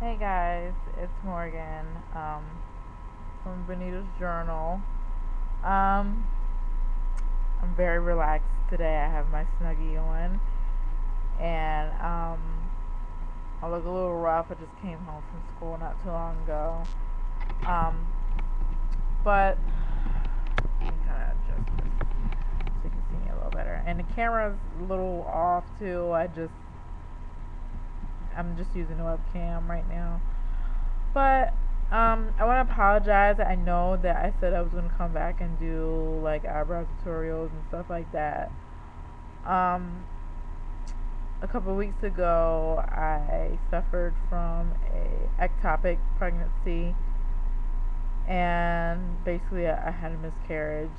Hey guys, it's Morgan um, from Benita's Journal. Um, I'm very relaxed today. I have my snuggie on, and um, I look a little rough. I just came home from school not too long ago. Um, but let me kind of adjust this so you can see me a little better. And the camera's a little off too. I just I'm just using the webcam right now. But um, I want to apologize. I know that I said I was going to come back and do like eyebrow tutorials and stuff like that. Um, a couple weeks ago, I suffered from a ectopic pregnancy, and basically I had a miscarriage,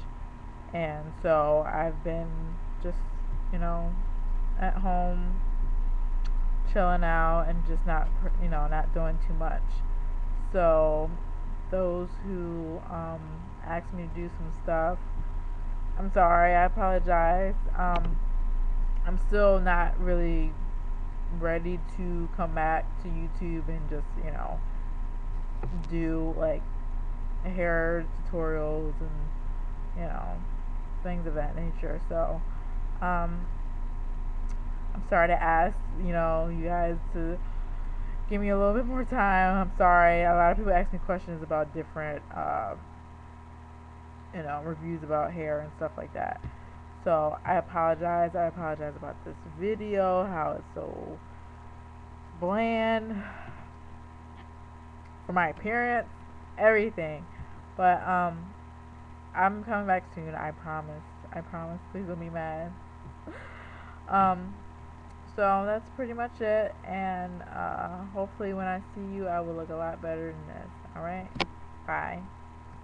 and so I've been just you know at home chilling out and just not you know not doing too much. So those who um, asked me to do some stuff i'm sorry i apologize. Um, i'm still not really ready to come back to youtube and just you know do like hair tutorials and you know things of that nature. So um, I'm sorry to ask, you know, you guys to give me a little bit more time. I'm sorry. A lot of people ask me questions about different, uh, you know, reviews about hair and stuff like that. So I apologize. I apologize about this video, how it's so bland for my appearance, everything. But um, I'm coming back soon. I promise. I promise. Please don't be mad. um, so that's pretty much it and uh, hopefully when I see you I will look a lot better than this. Alright bye